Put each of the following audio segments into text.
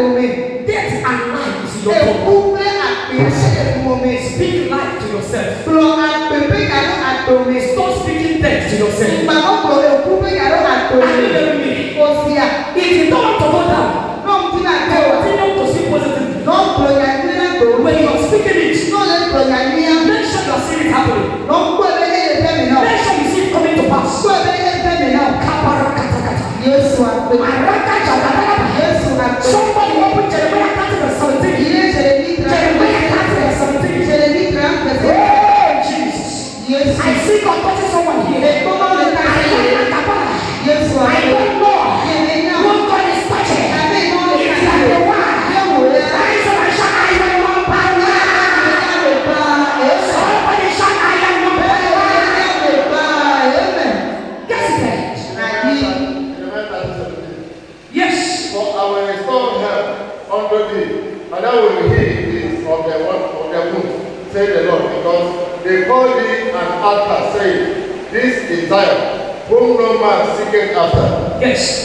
Speak life to yourself. Speak life to yourself. after. Yes.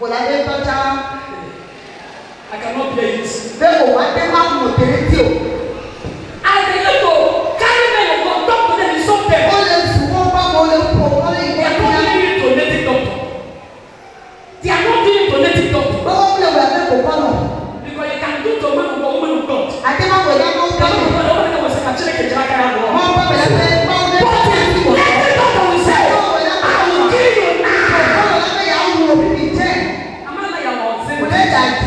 Bọ̀dádé tọ́já. I cannot hear it. Bẹ́ẹ̀ kò wá dé máa mọ̀ tèrè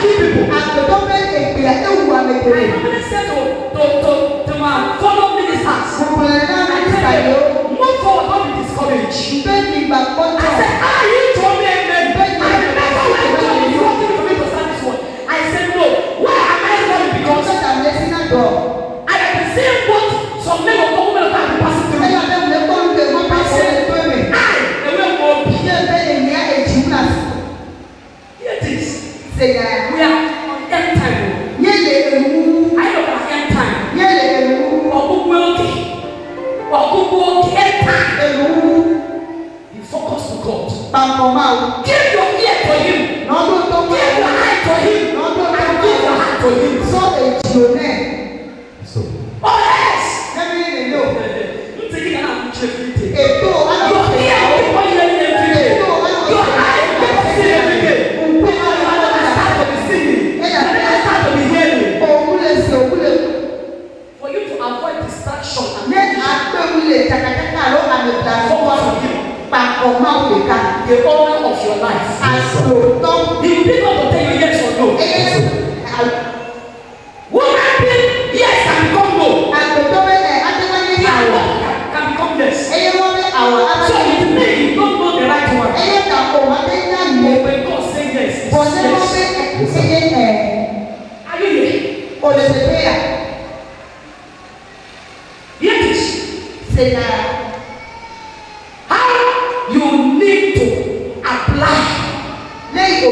kill people. àgbẹ̀dọ́fẹ́ ìpìlẹ̀ ewu àmẹ́tẹ̀rẹ̀. I even say to to to to my fellow ministers. ọ̀pọ̀lọpọ̀ náà ní ìsàlẹ̀ don't be discouraged. I said, ah you told me amen. I never went to the for me to start this one. I said no why am I going because. ọjọ́ ìdàmẹ́sí náà dọ̀. I can see what some men go come.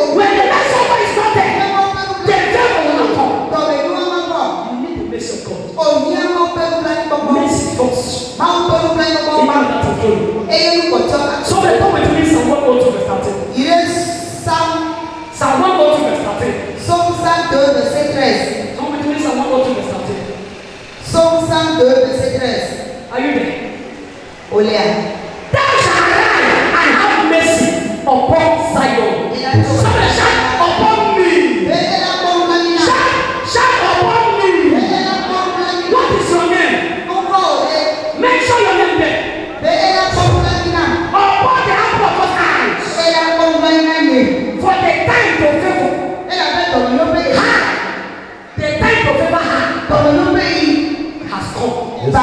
When the light supper is not there, the devil will not come. You need the mercy of God. Mercy first. In order to follow. Somebody come with me, Psalm 102 verse 13. Yes, Psalm. Psalm 102 verse 13. Psalm 102 verset 13. Come with me, Psalm 102 verse 13. Psalm 102 verset 13. Are you there? Olha.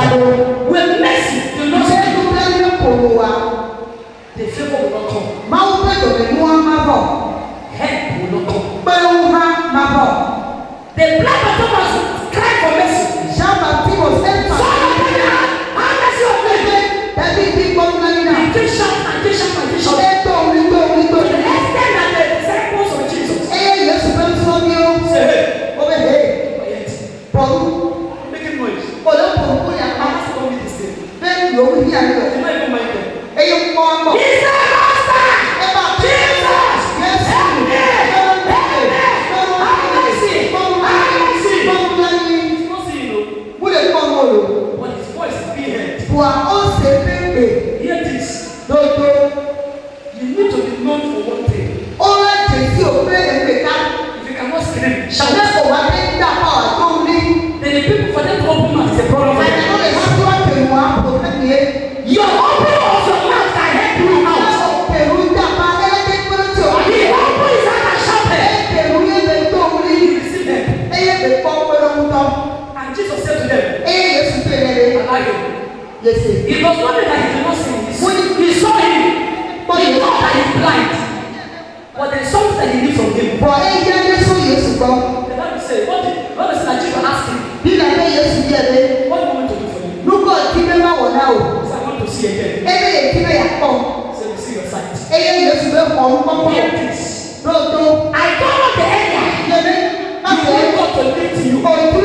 we with mercy the same. It was not that he did not see this. When he saw him, but he thought that he's blind. But there's something he knew from him. But ẹ jẹ́ ní sún Yéṣu gbọ́. The Bible say, what did what did Sinai children ask him? Bí na bẹ́ẹ̀ Yéṣu jẹ́ lé. What do you want to do for me? Lúkọ̀ God, bẹ́ẹ̀ má wọ̀ náà o. Because I want to see again. Every bẹ́ẹ̀ kí bẹ́ẹ̀ yà pọ̀. So you see your sight. Ẹ yẹ Yéṣu bẹ́ẹ̀ pọ̀ ń pọ́pọ́. Hear this. Lọ́dọ̀. I call up the area. Yẹ́nẹ́. Má sọ ẹ́. You want to meet you. Oh,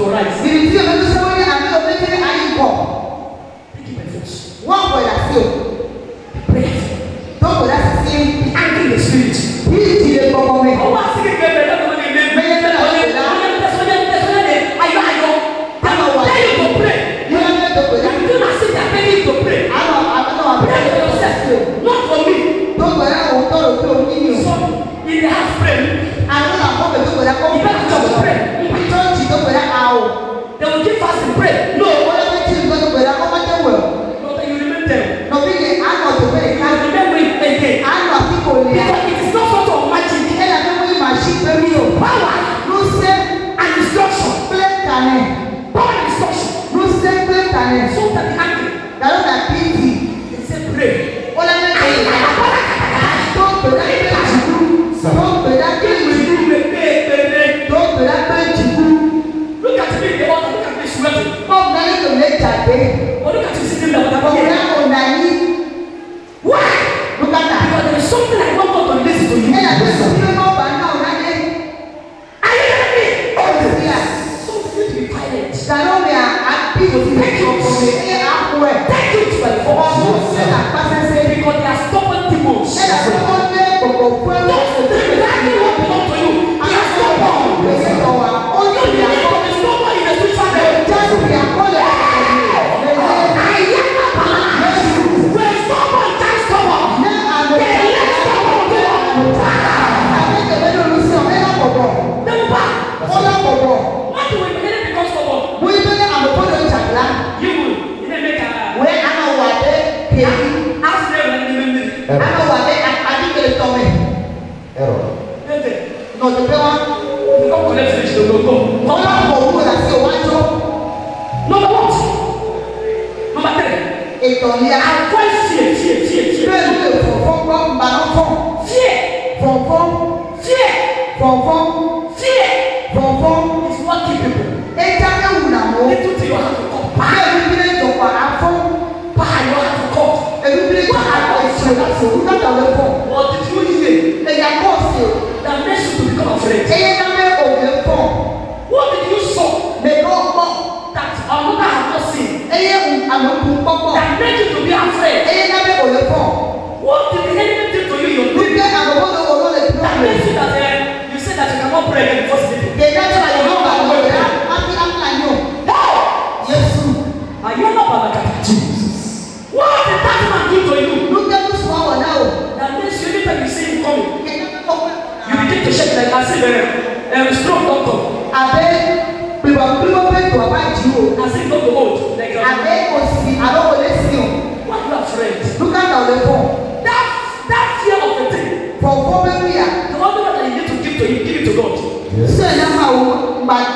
to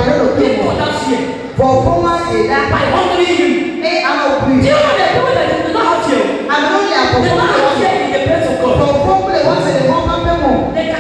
cannot obey God. without fear. For former day that by humbling him. They are not obedient. Do you know the people that do not have fear? I know they are performing. They do not have fear in the presence of God. For former day, what's the former people? They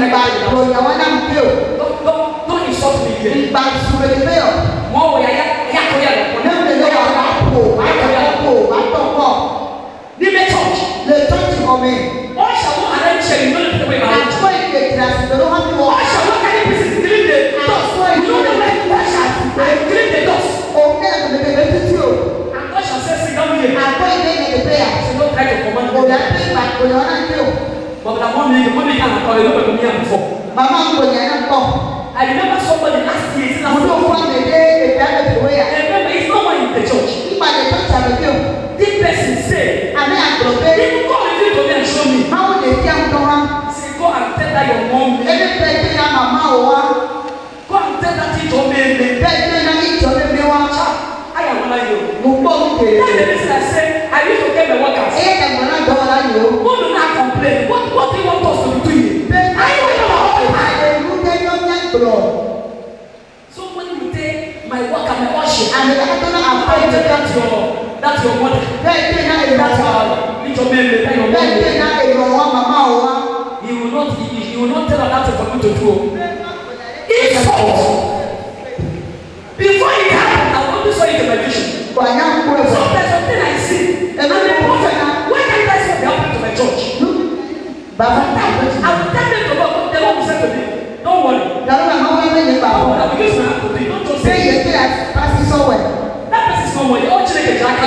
Ibali kwenye wana mpio. Don't don't don't insult me. Ibali sumeleo. Mwa ya ya ya kwa ya. Nembe leo hapo. Hapo hapo kwa. Ni me church. Le church kome. Osha mo ana che ni no pe ma. Atwa ke krasi no ha ni. Osha mo ka ni pisi clean the dust. You know the way Osha I clean the dust. Okay, the the the tio. Osha says sit down here. Atwa ke ni the prayer. So don't try to command. Ola pe ba ko ya na tio. But the money, mimi kumbe yana kwa leo kwa kumia mfo. Mama I'm mko nyanya mko. I remember somebody last year sina mtu kwa mbele epande kuwea. Remember it's not in the church. have the church amekio. This person said, "I'm akrobe." Even God is going to come and show me. How they kia mtoa. Say go and tell that your mom. Every person that mama owa. Go and tell that to your mom. I am lying. Mo gbọ́ pé. That means say I need to get the workers. Ẹ ẹ̀ mọ̀ náà dọ́wọ́ láyé o. Who do not complain? What what do you want us to do? I will not hold my head. Ayé ló ń my work and my worship. Àmì ẹ̀kọ́ náà àpá ìjọba. I take that your that your mother. Bẹ́ẹ̀ bẹ́ẹ̀ náà èrò àti ọ̀rọ̀. He will not he, will not tell her that to come to do. If before he Say you say I pass it somewhere. That person somewhere. You all children get like a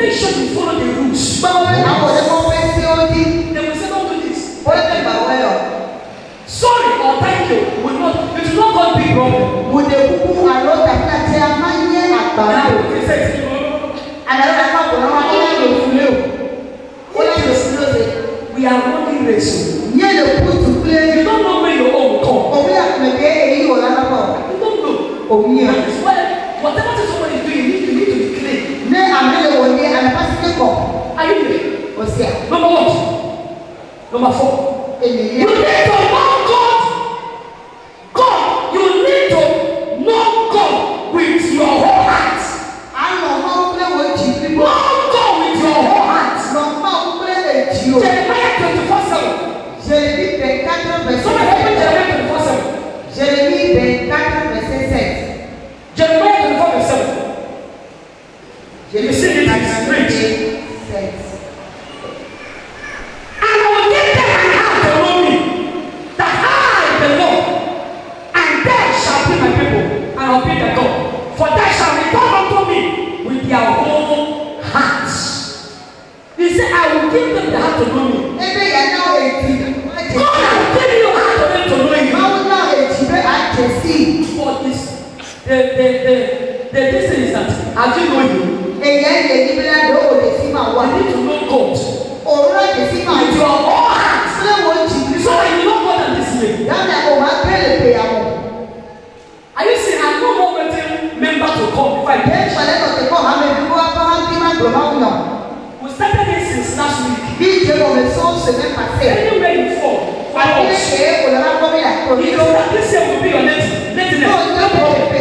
Make sure you follow the rules. uma, ele The, the, the, the thing is that I do know you. Èyẹ́ ìyẹ́ ìdíbílẹ̀ òde sí máa wà. You need to know God. Òun òde sí máa wà. With your own heart. Sílẹ̀ wo jì. So I know more than this way. Dáadáa kò máa bẹ̀rẹ̀ pé Are you saying I know more wetin member to come if I get. Bẹ́ẹ̀ ṣọlẹ́ kò tẹ̀ kọ́ àmì ìdúró apá wá bí máa gbọ̀ máa ń yàn. We started this since last week. Bí ìjẹ́ òwe sọ́ọ̀sì mẹ́ta tẹ̀. Anywhere you fall fire up. You know that this year will be your next next next. No problem.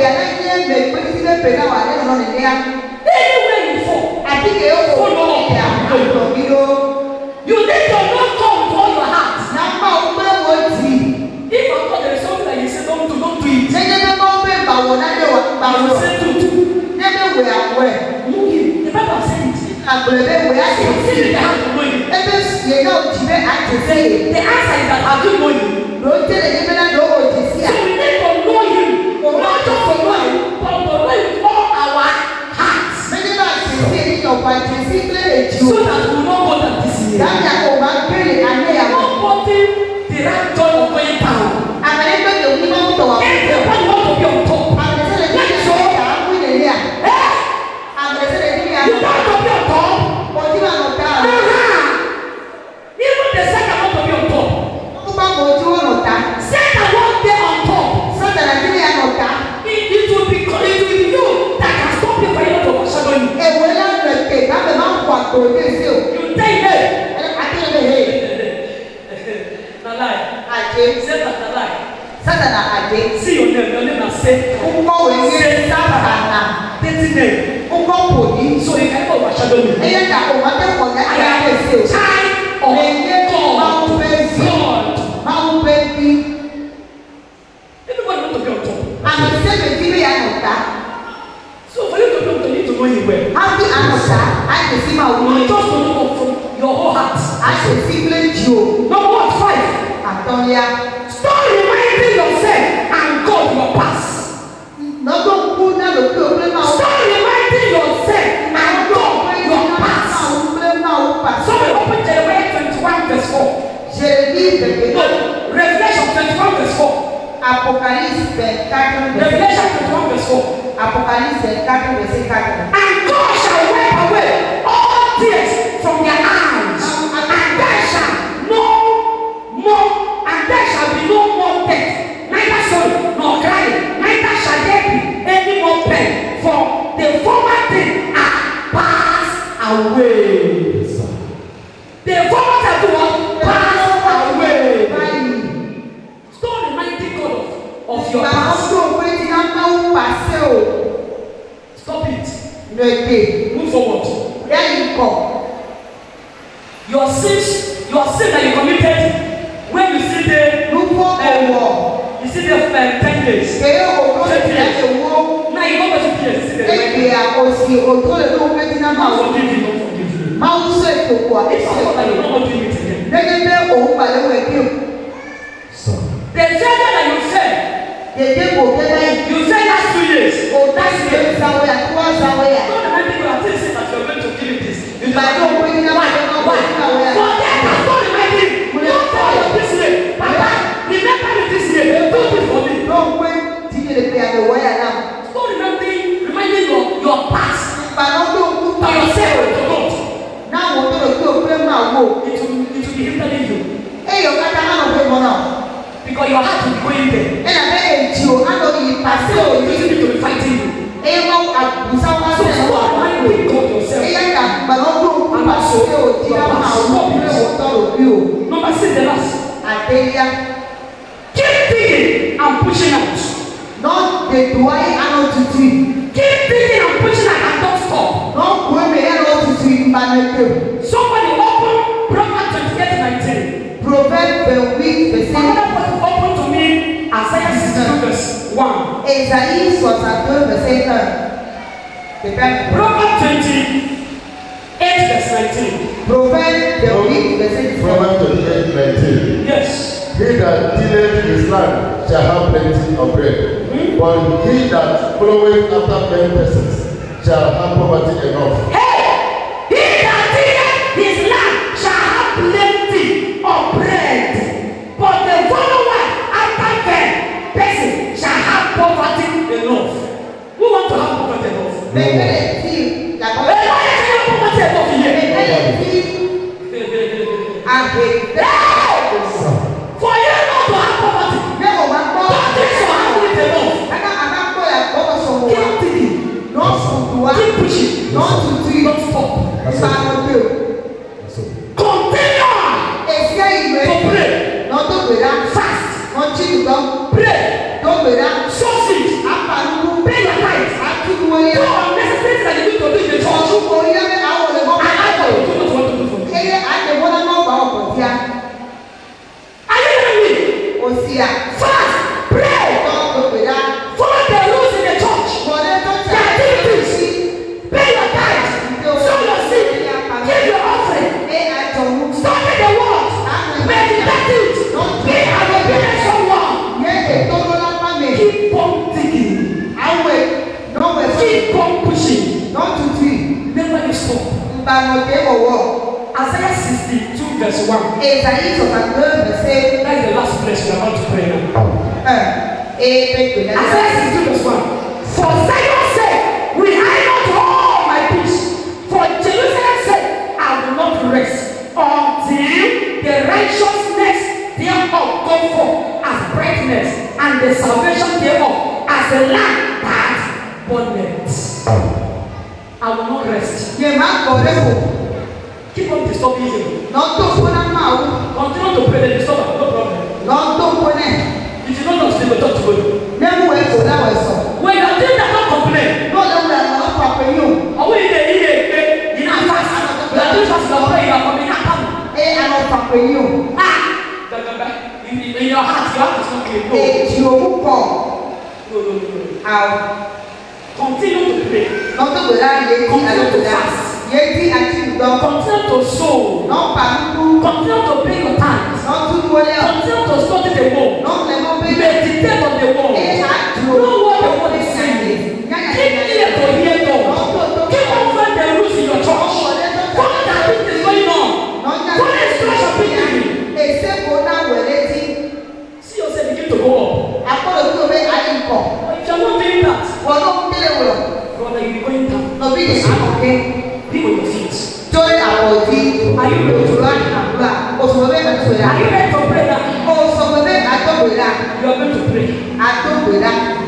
Anywhere you fall, follow up. You need to not come with all your heart. If I thought there is something that you say don't do, don't do it. I will say do. Look here, the Bible says agbolebe wo ya se ti mi da ebe sie na ti bɛ a ti se the answer is that i do know you. lo n tẹ̀lé ní bẹ́ẹ̀ lọ o ti si a. so we need to know you. o ma to know you For to know you our heart. Many times we ti se ní ọ̀pọ̀ àti sí ilé èjì so that we know what that this area. Keep digging and pushing out. Not the do I allow to dream. Keep digging and pushing out and don't stop. Not when the allow to dream manage. Somebody open Proverbs 28 19. Proverbs the week the same. open to me Isaiah 62 verse 1. Isaiah 62 verse 1. The Proverbs 28 verse 19. Proverbs the Proverbs 28 19. Yes. He that tilleth his land shall have plenty of bread. hmm But he that followeth after many persons shall have poverty enough. Hey! He that his land shall shall have have have plenty of bread. But the follower after persons poverty poverty enough. Who want to Amen. Not to two, three, don't stop. That's Start to build. Continue. Essaying to pray. Not to pray that fast. Continue to pray. Don't pray that sausage. After you pay your tithes. After you pay no pie wɔ Isaiah sixty two verse one. Isaiah sọ̀tà verse verse. That is the last place we are about to pray now. Isaiah sixty two verse one. For Zion's said, we hide not all my peace. For Jerusalem said, I will not rest until the righteousness thereof come forth as brightness and the salvation thereof as a lamp that burneth. I will not rest. Yẹ̀má kọ̀rẹ́ wò. Keep on disturbing him. Lọ́tò fúnná máa wú. Continue to pray then you solve no problem. Lọ́tò fúnná. If you don't know sleep, talk to God. Nẹ́ẹ̀mú wẹ̀ kò dá wẹ̀ sọ. Wẹ̀ yà dé dà má complain. N'o lè wúlò àwọn ọkọ̀ àpẹyìn o. Ọwọ́ ilé ilé ìgbé yìnyín fast. Yàtọ̀ fast lọ́wọ́ yìí àkọ́ mi náà kàmú. Ẹ àwọn ọkọ̀ àpẹyìn o. Ah! Gàgàgà in your heart you have to stop it. Èjì òwú pọ̀. No no Non N'ọ̀tọ̀gbọ̀lá yẹ ti àdìgbòdà. Yẹ ti àdìgbòdà. Continue to sow. N'ọ̀pá dúdú. Continue to pay your tithes. N'ọ̀tún wọlé ọ̀. Continue to study the word. N'ọ̀pẹ̀ mọ́ pé. Meditate on the word. Ẹ ṣáà dúró. No word the word is saying. Keep ear to hear God. Keep on find the rules in your church. God that thing is going on. God is not shopping you. Èsè kò náà wẹ̀lé tí. See yourself begin to go up. Àpọ̀lọ̀ kúrò bẹ́ẹ̀ ayé ń kọ̀. If you are not doing that. Wọ́n ló ń délé wọ̀. Quando you going down. No be the same okay. Be with your feet. Jọ́lé àwọn òbí. Are you ready to run àdúrà? Òṣùwọ̀n mẹ́ta tó rà. Are you ready to pray now? Òṣùwọ̀n mẹ́ta tó rà. You are going to pray. Àtó rà.